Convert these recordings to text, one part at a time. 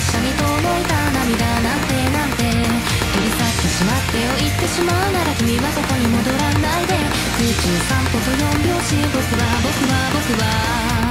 車に届いた涙なんてなんて。切り去ってしまってを言ってしまうなら君はそこに戻らないで。空中散歩と4拍子。僕は僕は僕は。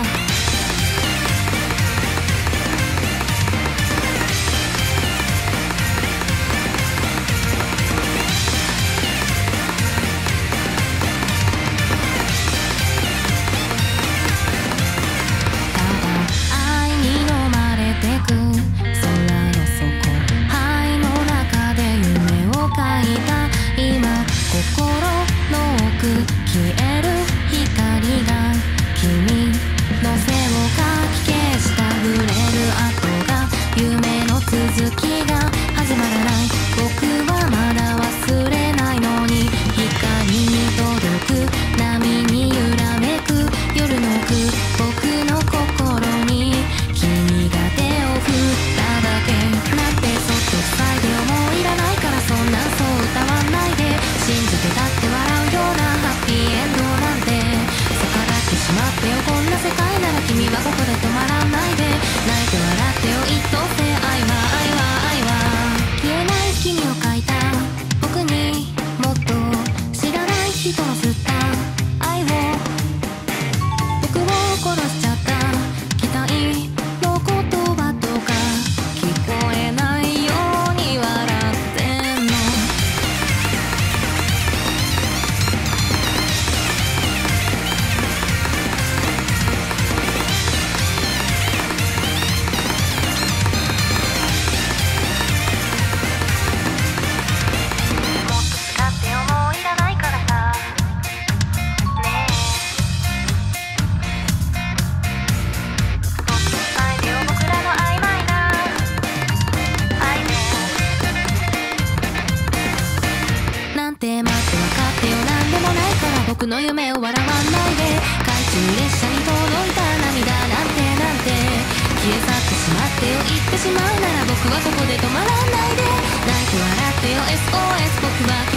かってよ何でもないから僕の夢を笑わないで。懐中列車に届いた涙なんてなんて。消え去ってしまってよ言ってしまうなら僕はそこで止まらないで。泣いて笑ってよ SOS 僕は